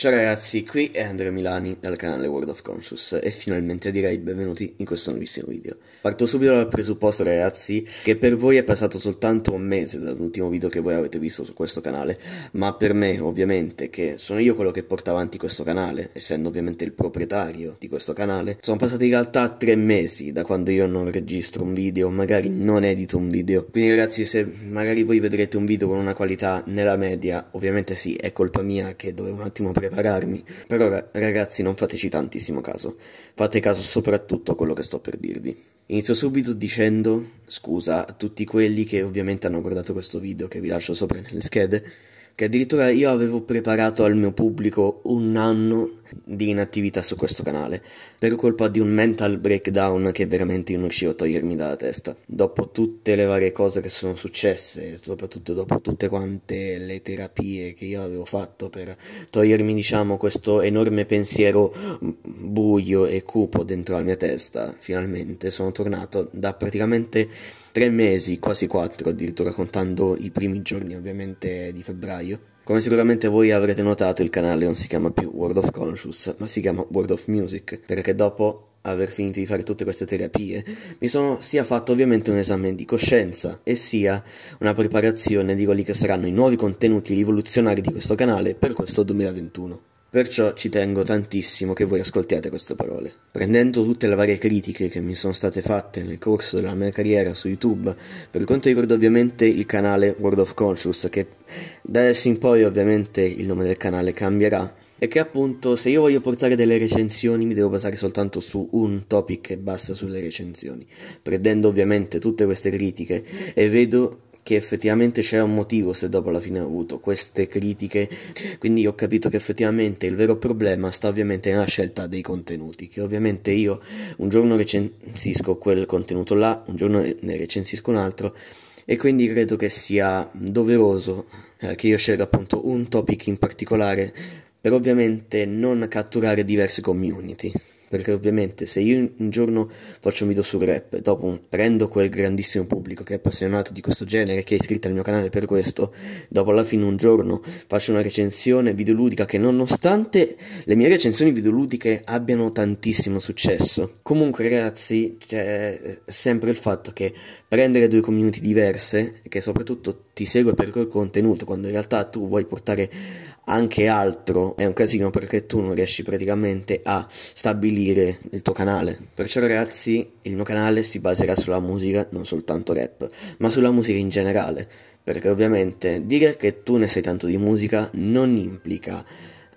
Ciao ragazzi, qui è Andrea Milani dal canale World of Conscious e finalmente direi benvenuti in questo nuovissimo video. Parto subito dal presupposto ragazzi che per voi è passato soltanto un mese dall'ultimo video che voi avete visto su questo canale, ma per me ovviamente che sono io quello che porta avanti questo canale, essendo ovviamente il proprietario di questo canale, sono passati in realtà tre mesi da quando io non registro un video, magari non edito un video. Quindi ragazzi se magari voi vedrete un video con una qualità nella media, ovviamente sì, è colpa mia che dovevo un attimo preparare prepararmi. Però ragazzi non fateci tantissimo caso, fate caso soprattutto a quello che sto per dirvi. Inizio subito dicendo scusa a tutti quelli che ovviamente hanno guardato questo video che vi lascio sopra nelle schede che addirittura io avevo preparato al mio pubblico un anno di inattività su questo canale, per colpa di un mental breakdown che veramente non riuscivo a togliermi dalla testa. Dopo tutte le varie cose che sono successe, soprattutto dopo tutte quante le terapie che io avevo fatto per togliermi, diciamo, questo enorme pensiero buio e cupo dentro la mia testa, finalmente sono tornato da praticamente tre mesi, quasi quattro, addirittura contando i primi giorni ovviamente di febbraio. Come sicuramente voi avrete notato il canale non si chiama più World of Conscious, ma si chiama World of Music, perché dopo aver finito di fare tutte queste terapie, mi sono sia fatto ovviamente un esame di coscienza e sia una preparazione di quelli che saranno i nuovi contenuti rivoluzionari di questo canale per questo 2021. Perciò ci tengo tantissimo che voi ascoltiate queste parole. Prendendo tutte le varie critiche che mi sono state fatte nel corso della mia carriera su YouTube, per quanto riguarda ovviamente il canale World of Conscious, che da adesso in poi ovviamente il nome del canale cambierà, e che appunto se io voglio portare delle recensioni mi devo basare soltanto su un topic e basta sulle recensioni, prendendo ovviamente tutte queste critiche e vedo che effettivamente c'era un motivo se dopo alla fine ho avuto queste critiche, quindi ho capito che effettivamente il vero problema sta ovviamente nella scelta dei contenuti, che ovviamente io un giorno recensisco quel contenuto là, un giorno ne recensisco un altro e quindi credo che sia doveroso eh, che io scelga appunto un topic in particolare per ovviamente non catturare diverse community perché ovviamente se io un giorno faccio un video sul rap dopo prendo quel grandissimo pubblico che è appassionato di questo genere, che è iscritto al mio canale per questo, dopo alla fine un giorno faccio una recensione videoludica che nonostante le mie recensioni videoludiche abbiano tantissimo successo, comunque ragazzi c'è sempre il fatto che prendere due community diverse, che soprattutto ti segue per quel contenuto, quando in realtà tu vuoi portare anche altro, è un casino perché tu non riesci praticamente a stabilire il tuo canale. Perciò ragazzi, il mio canale si baserà sulla musica, non soltanto rap, ma sulla musica in generale. Perché ovviamente dire che tu ne sai tanto di musica non implica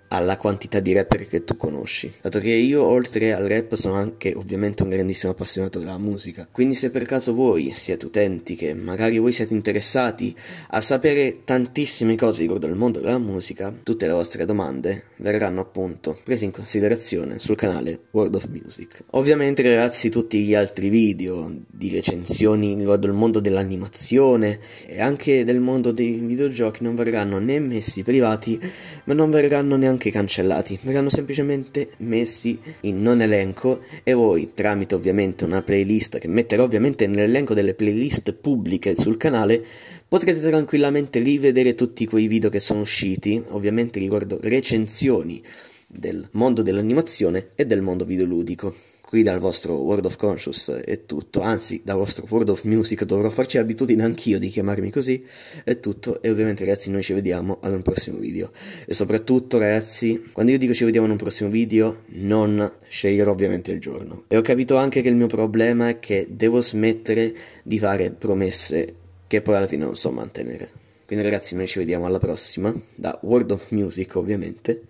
alla quantità di rapper che tu conosci. Dato che io oltre al rap sono anche ovviamente un grandissimo appassionato della musica. Quindi se per caso voi siete utenti che magari voi siete interessati a sapere tantissime cose riguardo al mondo della musica, tutte le vostre domande verranno appunto prese in considerazione sul canale World of Music. Ovviamente ragazzi tutti gli altri video di recensioni riguardo il mondo dell'animazione e anche del mondo dei videogiochi non verranno né messi privati ma non verranno neanche neanche cancellati, verranno semplicemente messi in non elenco e voi tramite ovviamente una playlist che metterò ovviamente nell'elenco delle playlist pubbliche sul canale potrete tranquillamente rivedere tutti quei video che sono usciti, ovviamente riguardo recensioni del mondo dell'animazione e del mondo videoludico qui dal vostro World of Conscious è tutto, anzi dal vostro World of Music dovrò farci l'abitudine anch'io di chiamarmi così, è tutto. E ovviamente ragazzi noi ci vediamo ad un prossimo video. E soprattutto ragazzi quando io dico ci vediamo in un prossimo video non sceglierò ovviamente il giorno. E ho capito anche che il mio problema è che devo smettere di fare promesse che poi alla fine non so mantenere. Quindi ragazzi noi ci vediamo alla prossima da World of Music ovviamente.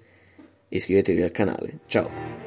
Iscrivetevi al canale. Ciao